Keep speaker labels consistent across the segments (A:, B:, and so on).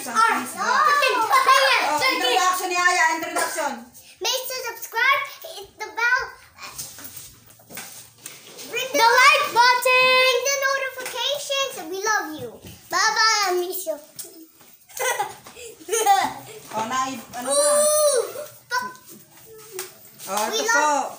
A: It's
B: Isang
A: ours.
B: piece
A: No.
B: ba?
A: Freaking
B: Oh, introduction ni Aya, introduction.
A: Make sure subscribe, hit the bell, ring the, like button, ring the notifications, we love you. Bye bye, I.
B: Oh, na, ano na? Oh,
A: We
B: ito po.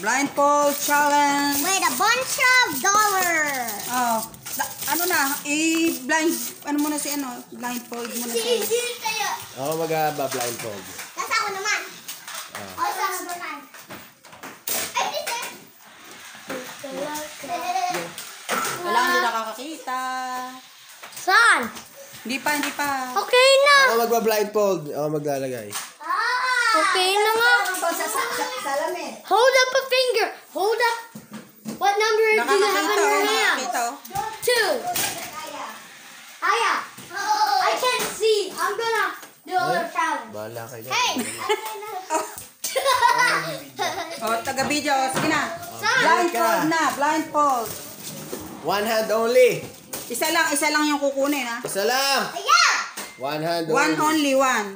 B: Blindfold challenge.
A: With a bunch of dollars.
B: Oh, da- ano na, i-blind, ano muna si ano, blindfold muna si.
A: tayo.
C: Ako mag-blindfold.
A: Nasa ako naman.
C: Ah.
A: Oh, sa ako naman. Ay, dito.
B: Kailangan hindi nakakakita.
A: Saan?
B: Hindi pa, hindi pa.
A: Okay na.
C: Ako magba-blindfold. Ako maglalagay.
A: Okay na nga.
B: Salamin.
A: Hold up a finger. Hold up. What number do you have
B: Nakakakita,
A: in
B: oh,
A: your hand?
B: nakakakita. oh.
A: Two. Aya. I can't see. I'm gonna do a little challenge.
C: Bahala kayo.
A: Hey.
B: Oh, taga-video, sige na. Blindfold na, blindfold.
C: One hand only.
B: Isa lang, isa lang yung kukunin, ha?
C: Isa lang.
A: Ayan.
C: One hand
B: One
C: only.
B: only, one.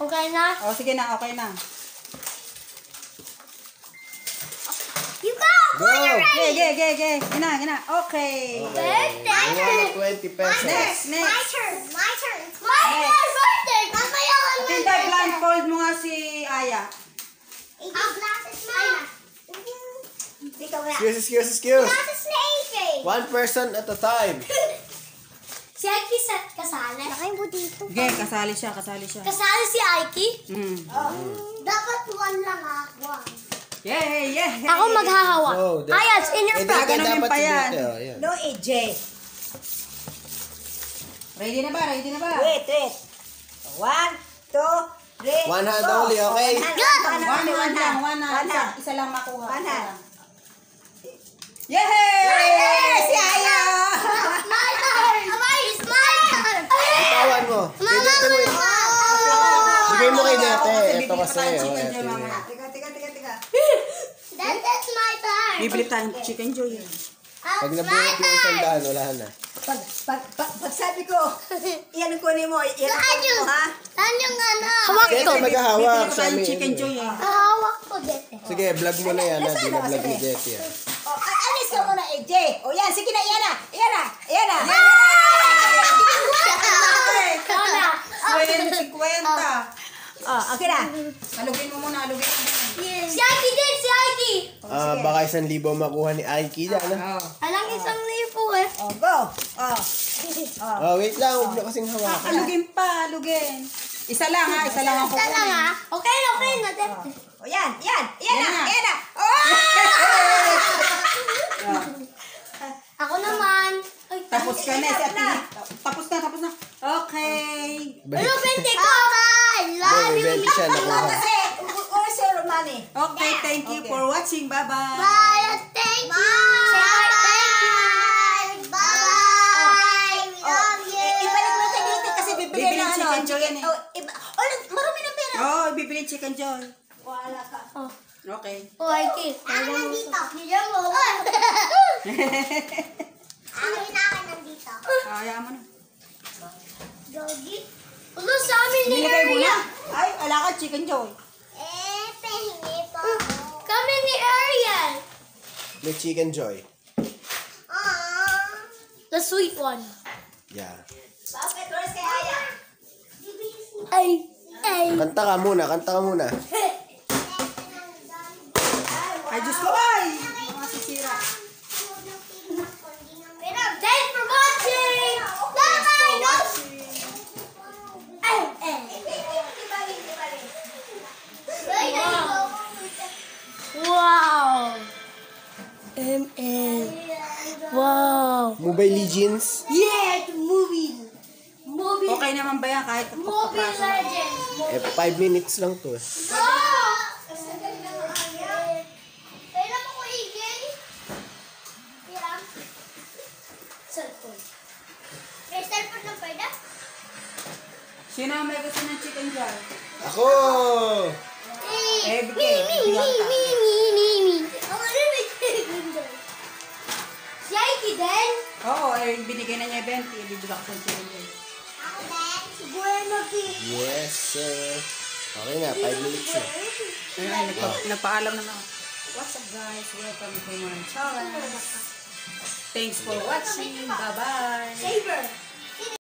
A: Okay na?
B: Oh, sige na, okay na.
A: You go.
C: Go.
B: Okay,
A: ready.
B: okay, okay, okay. Gina, gina. Okay.
A: Birthday.
C: I want 20 pesos.
B: Next,
A: My
B: next.
A: turn. My turn. My turn. Birthday. Mamaya ka na.
B: Tinda, blindfold mo nga si Aya.
A: Ang glasses mo. Ikaw na.
C: Excuse, excuse, excuse.
A: Glasses na AK.
C: One person at a time.
A: Si Aiki sa kasali. Nakain mo dito.
B: Okay, kasali siya, kasali siya.
A: Kasali si Aiki?
B: Mm.
A: Dapat one lang ah. One.
B: Yeah, yeah.
A: Ako maghahawa.
C: Oh, that-
A: Ayas, in your
C: Eh,
A: front.
C: dapat
B: Ganunin
C: dapat
B: pa
C: si
B: yan.
C: Dito. oh.
D: No, AJ.
B: Ready na ba? Ready na ba?
D: Wait, wait. One, two, three,
C: One hand
D: go.
C: only, okay?
D: One hand,
A: Good.
D: one hand,
B: One, lang, one Isa,
D: hand.
B: isa lang makuha.
D: One hand.
B: Yay!
D: Yes, Yaya!
A: My turn. My, it's my turn.
C: Bitawan mo. Mo. Bigay mo kay Dete. Ito kasi.
B: Pa
C: oh, ito
B: joy
C: yun.
B: mamaya.
D: Tiga, tiga, tiga, tiga.
A: That, that's my turn.
B: Bibili tayong chicken joy.
C: Pag nabunot yung isang daan, wala na.
D: Pag, pag, pag, pag sabi ko, yan ang kunin mo, yan ang kunin mo, ha?
A: saan yung ano? Hawak
C: Dete,
A: ko.
C: maghahawak
B: pa
C: sa amin.
B: chicken joy eh.
A: Hawak ko dito.
C: Sige, vlog mo na yan. Binablog
D: ako,
C: ni? Dete yan.
D: Oh, a- alis ka muna, AJ. O yan, sige na, yan na. Yan na, yan na.
A: Ikaw na.
B: Swellen, 50.
D: Oh, okay na.
B: Halugin mo muna, halugin mo muna.
A: Si Aiki din, si Aiki.
C: Ah, baka isang libo makuha ni Aiki dyan. ha?
B: Oh.
A: Alang isang lipo eh.
D: Oh, go. Oh. Oh.
C: Oh, wait lang. Huwag na kasing hawakan.
B: Halugin pa, halugin. Isa lang ha, isa lang ang
A: Isa lang ah. Okay, okay na.
D: Oh, yan, yan, yan
B: Yan
D: na,
B: na.
D: yan na. Oh!
B: Oh.
A: Ako naman. Ay,
B: Tapos ka na, si
D: na.
B: Tapos na, tapos na. Okay.
A: Ano, bente ko? Bye. Love
C: May
A: you.
C: 20 siya nakuha.
D: Where's your money?
B: Okay, thank you
D: Okay.
B: for watching. Bye-bye.
A: Bye. Thank you. Bye. Bye. Bye. We
D: Oh,
A: love you.
D: i- ibalik mo kay Dito kasi bibili
B: Bibili
D: na ano.
B: chicken joy eh.
D: Oh, iba, oh, marami ng pera.
B: Oh, bibili chicken joy.
D: Wala ka.
A: Oh.
B: Okay.
A: Oh, Aiki. Ako nandito. Diyan mo. Ano yung akin nandito?
B: Ah, Ayaw mo na.
A: Doggy. Ano sa amin ni
B: Nilagay mo na.
A: Area?
B: Ay, wala ka chicken joy.
A: Eh, pahingi pa ako. Kami ni Ariel.
C: May chicken joy.
A: Aww. The sweet one.
C: Yeah.
D: Bakit? Where's kay Aya?
A: Ay. Ay.
C: Kanta ka muna. Kanta ka muna.
A: Wow.
C: Mobile Legends.
A: Yeah, movie. Movie.
B: Okay naman ba yan kahit
A: Mobile? Legends.
C: Eh, 5 minutes lang to. eh.
A: No!
B: Sino may gusto ng chicken joy?
C: Ako!
B: Eh,
A: Me, me, me, me, me, 20 din?
B: Oo, eh, binigay na niya 20. Ibibigak eh, ko si Angel.
A: Ako din? Siguro mag
C: Yes, sir. Okay na, 5 minutes na.
B: Ayun, nagpa oh. nagpaalam naman ako. What's up guys? Welcome to my channel. Thanks for watching. Bye-bye.
A: Saber!